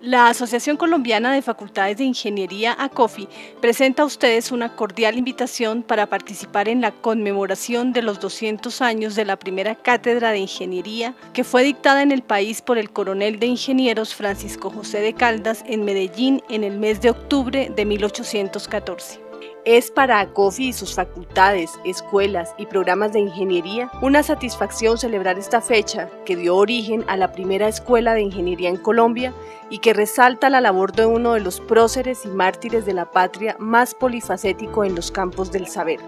La Asociación Colombiana de Facultades de Ingeniería, ACOFI, presenta a ustedes una cordial invitación para participar en la conmemoración de los 200 años de la primera cátedra de ingeniería que fue dictada en el país por el coronel de ingenieros Francisco José de Caldas en Medellín en el mes de octubre de 1814. Es para ACOFI y sus facultades, escuelas y programas de ingeniería una satisfacción celebrar esta fecha que dio origen a la primera escuela de ingeniería en Colombia y que resalta la labor de uno de los próceres y mártires de la patria más polifacético en los campos del saber.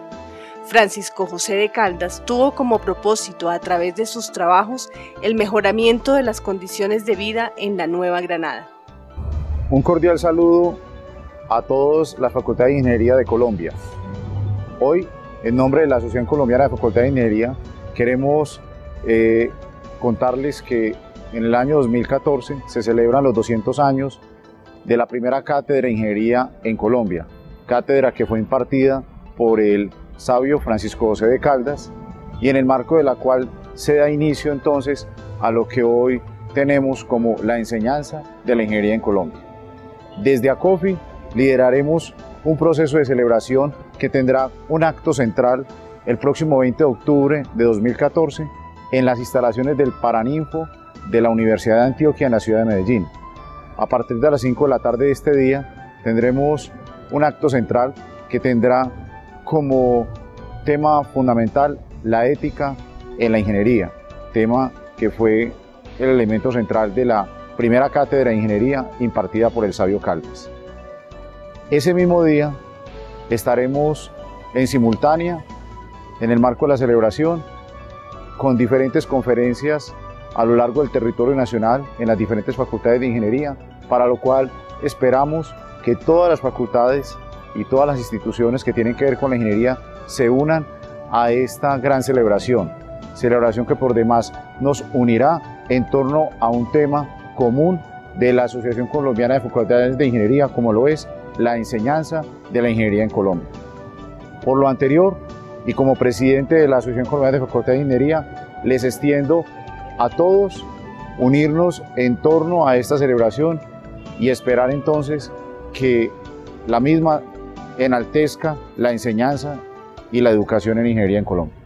Francisco José de Caldas tuvo como propósito a través de sus trabajos el mejoramiento de las condiciones de vida en la Nueva Granada. Un cordial saludo a todos la Facultad de Ingeniería de Colombia. Hoy, en nombre de la Asociación Colombiana de Facultad de Ingeniería, queremos eh, contarles que en el año 2014 se celebran los 200 años de la primera cátedra de ingeniería en Colombia, cátedra que fue impartida por el sabio Francisco José de Caldas y en el marco de la cual se da inicio entonces a lo que hoy tenemos como la enseñanza de la ingeniería en Colombia. Desde ACOFI lideraremos un proceso de celebración que tendrá un acto central el próximo 20 de octubre de 2014 en las instalaciones del Paraninfo de la Universidad de Antioquia en la ciudad de Medellín. A partir de las 5 de la tarde de este día tendremos un acto central que tendrá como tema fundamental la ética en la ingeniería, tema que fue el elemento central de la primera cátedra de ingeniería impartida por el sabio Caldas. Ese mismo día estaremos en simultánea, en el marco de la celebración, con diferentes conferencias a lo largo del territorio nacional en las diferentes facultades de ingeniería, para lo cual esperamos que todas las facultades y todas las instituciones que tienen que ver con la ingeniería se unan a esta gran celebración, celebración que por demás nos unirá en torno a un tema común de la Asociación Colombiana de Facultades de Ingeniería, como lo es la enseñanza de la ingeniería en Colombia. Por lo anterior, y como presidente de la Asociación Colombiana de Facultades de Ingeniería, les extiendo a todos unirnos en torno a esta celebración y esperar entonces que la misma enaltezca la enseñanza y la educación en ingeniería en Colombia.